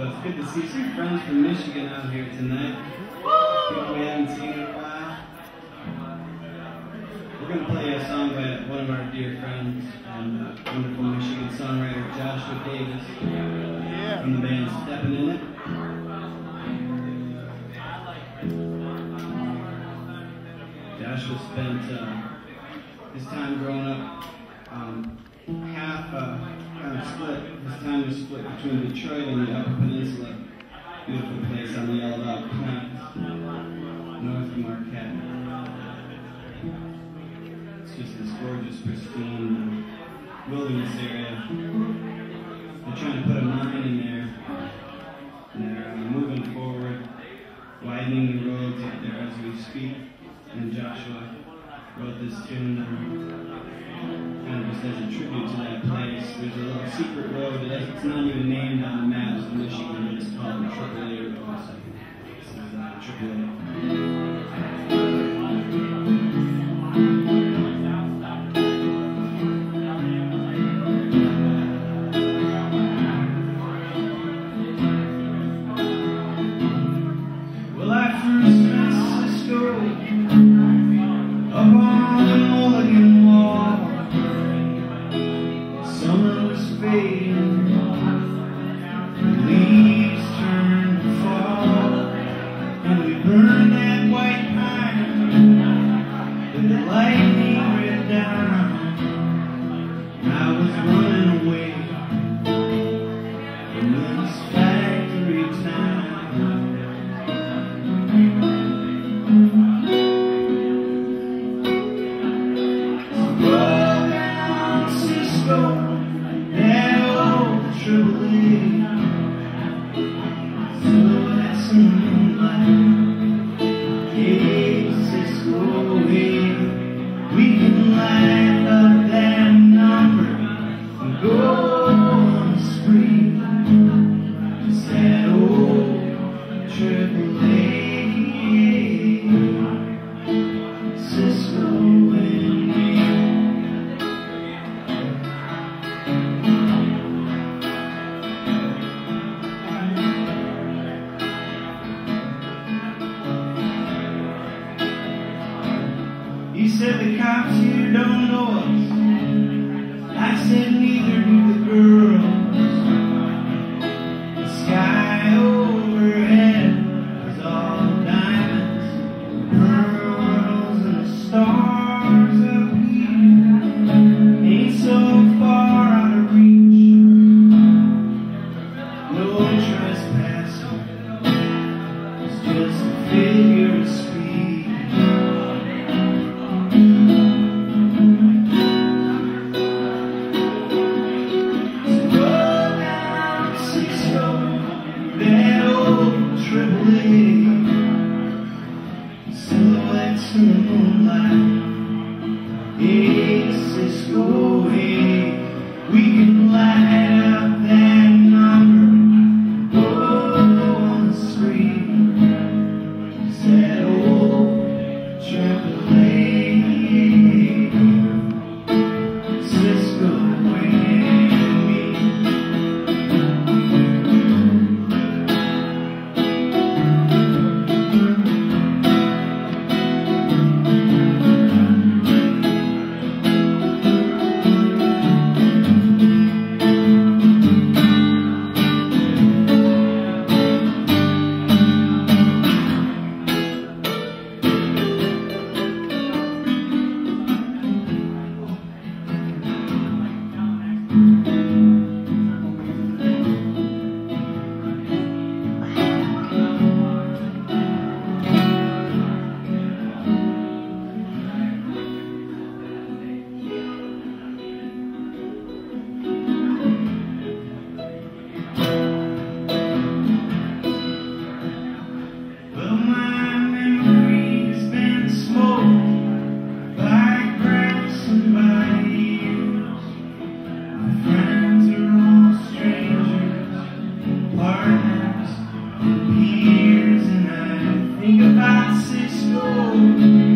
So it's good to see some friends from Michigan out here tonight. People we haven't seen in a while. We're going to play a song by one of our dear friends and uh, wonderful Michigan songwriter Joshua Davis from the band Steppin' In It. Joshua spent uh, his time growing up um, half uh, kind of split. His time was split between Detroit and the Upper Peninsula. Beautiful place on the Yellowdog Plains, north of Marquette. It's just this gorgeous, pristine wilderness area. As a tribute to that place. There's a little secret road that it's not even named on the maps of Michigan, it's called the AAA Road. This the cops here don't know. Amen. is esconde.